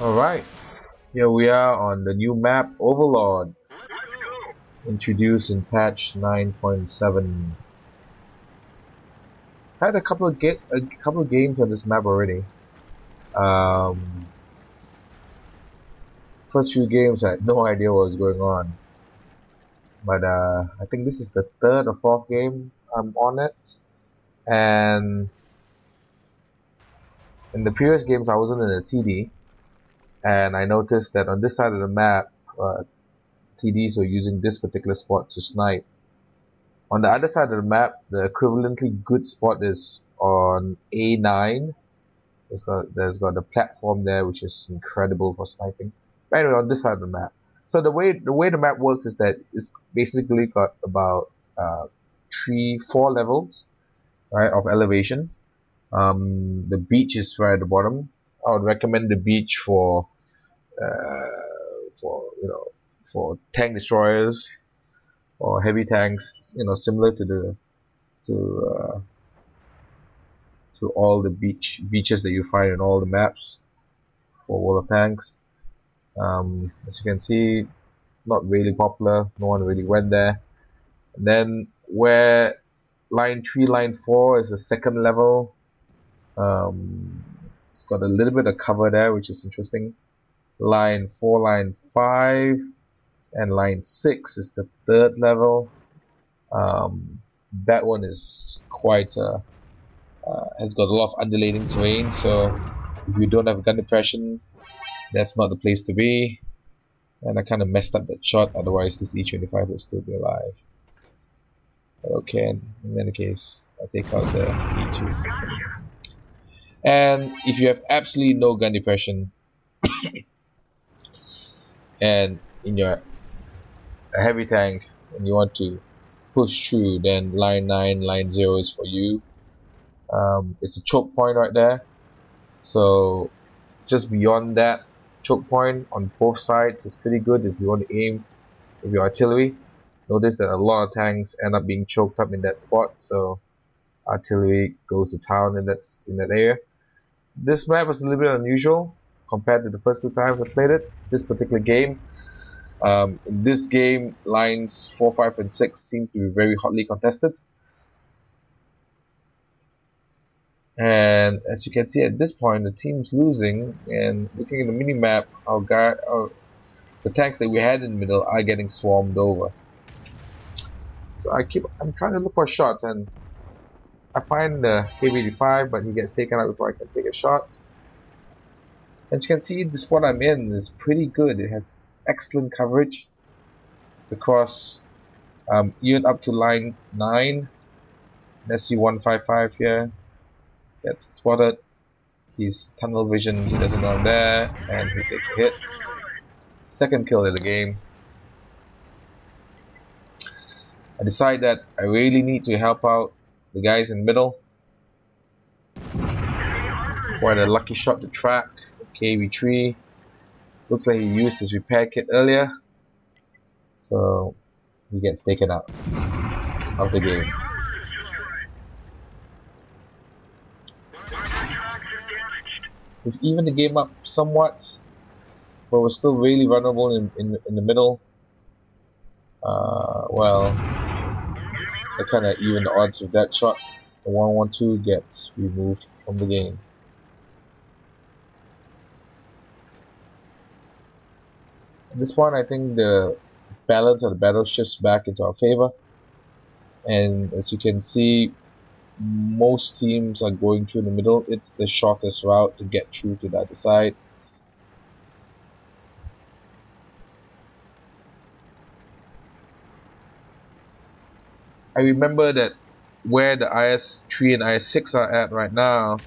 Alright, here we are on the new map Overlord, introduced in patch 9.7. Had a couple of get a couple of games on this map already. Um, first few games I had no idea what was going on, but uh, I think this is the third or fourth game I'm on it, and in the previous games I wasn't in a TD and I noticed that on this side of the map uh, TDs were using this particular spot to snipe. On the other side of the map the equivalently good spot is on A9 there's got, there's got the platform there which is incredible for sniping. But anyway on this side of the map. So the way the way the map works is that it's basically got about uh, three four levels right of elevation. Um, the beach is right at the bottom. I would recommend the beach for for you know for tank destroyers or heavy tanks. You know, similar to the to uh, to all the beach beaches that you find in all the maps for World of Tanks. Um, as you can see, not really popular. No one really went there. And then where line 3, line 4 is the second level um, it's got a little bit of cover there which is interesting line 4 line 5 and line 6 is the third level. Um, that one is quite uh, uh, has got a lot of undulating terrain so if you don't have gun depression that's not the place to be. And I kind of messed up that shot otherwise this E25 would still be alive. Okay in any case I take out the E2 and if you have absolutely no gun depression and in your heavy tank and you want to push through then line 9 line 0 is for you. Um, it's a choke point right there. So just beyond that choke point on both sides is pretty good if you want to aim with your artillery. Notice that a lot of tanks end up being choked up in that spot so artillery goes to town in that in that area. This map was a little bit unusual compared to the first two times I played it. This particular game. Um, in this game, lines 4, 5, and 6 seem to be very hotly contested. And as you can see at this point, the team's losing. And looking at the mini map, our guy, our, the tanks that we had in the middle are getting swarmed over. So I keep, I'm trying to look for shots, and I find the KV-85, but he gets taken out before I can take a shot. And you can see the spot I'm in is pretty good. It has excellent coverage across um, even up to line 9. SC-155 here gets spotted. He's tunnel vision, he doesn't know I'm there, and he takes a hit. Second kill of the game. I decide that I really need to help out the guys in the middle. Quite a lucky shot to track. KV3. Looks like he used his repair kit earlier. So he gets taken out of the game. We've evened the game up somewhat, but we're still really vulnerable in, in, in the middle. Uh, well, I kind of even the odds of that shot. The 112 gets removed from the game. At this point, I think the balance of the battle shifts back into our favor. And as you can see, most teams are going through the middle. It's the shortest route to get through to the other side. I remember that where the IS-3 and IS-6 are at right now,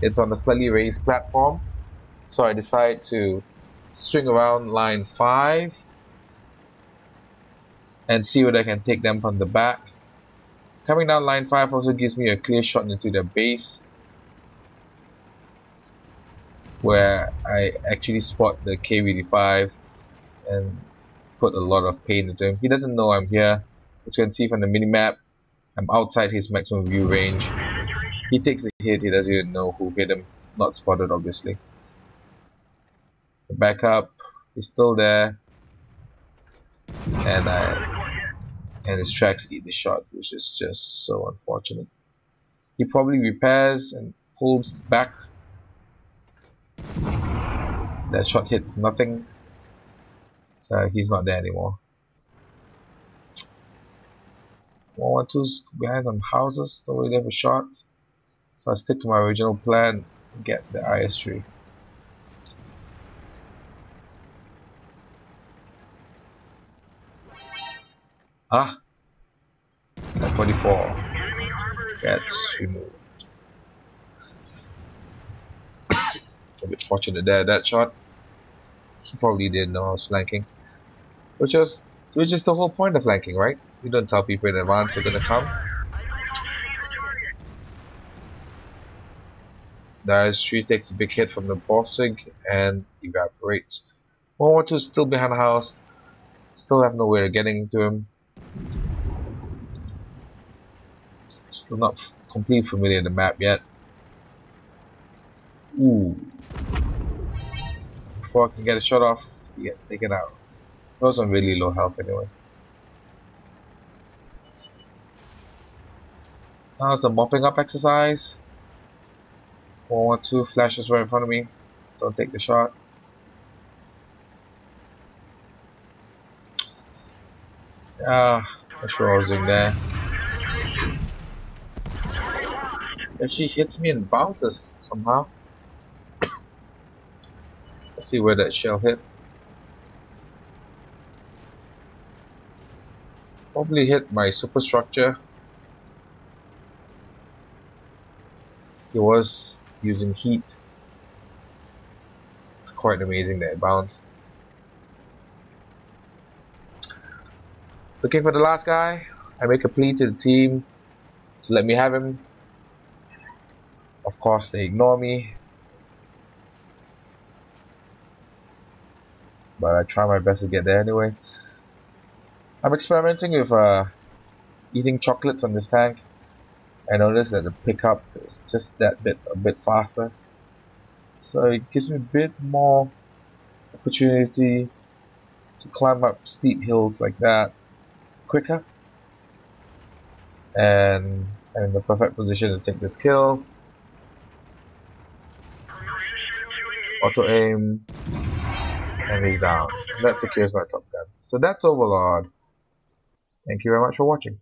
it's on a slightly raised platform. So I decide to swing around line 5 and see whether I can take them from the back. Coming down line 5 also gives me a clear shot into their base where I actually spot the KV-5 and put a lot of pain into him. He doesn't know I'm here as you can see from the minimap, I'm outside his maximum view range. He takes a hit, he doesn't even know who hit him. Not spotted, obviously. Back up. He's still there. And I and his tracks eat the shot, which is just so unfortunate. He probably repairs and pulls back. That shot hits nothing. So he's not there anymore. 112's behind some houses, don't really have a shot. So I stick to my original plan get the IS-3. Ah! That 24 gets removed. a bit fortunate there, that shot. He probably didn't know I was flanking. Which is, which is the whole point of flanking, right? You don't tell people in advance you're gonna come. IS-3 takes a big hit from the Borsig and evaporates. 112 is still behind the house. Still have no way of getting into him. Still not completely familiar with the map yet. Ooh. Before I can get a shot off, he gets taken out. He was on really low health anyway. Now it's a mopping up exercise. 412 flashes right in front of me. Don't take the shot. Ah, not sure I was doing there. And she hits me and bounces somehow. Let's see where that shell hit. Probably hit my superstructure. He was using heat. It's quite amazing that it bounced. Looking for the last guy. I make a plea to the team to let me have him. Of course, they ignore me. But I try my best to get there anyway. I'm experimenting with uh, eating chocolates on this tank. I noticed that the pickup is just that bit a bit faster. So it gives me a bit more opportunity to climb up steep hills like that quicker and I'm in the perfect position to take this kill auto aim. And he's down. That secures my top gun. So that's Overlord. Thank you very much for watching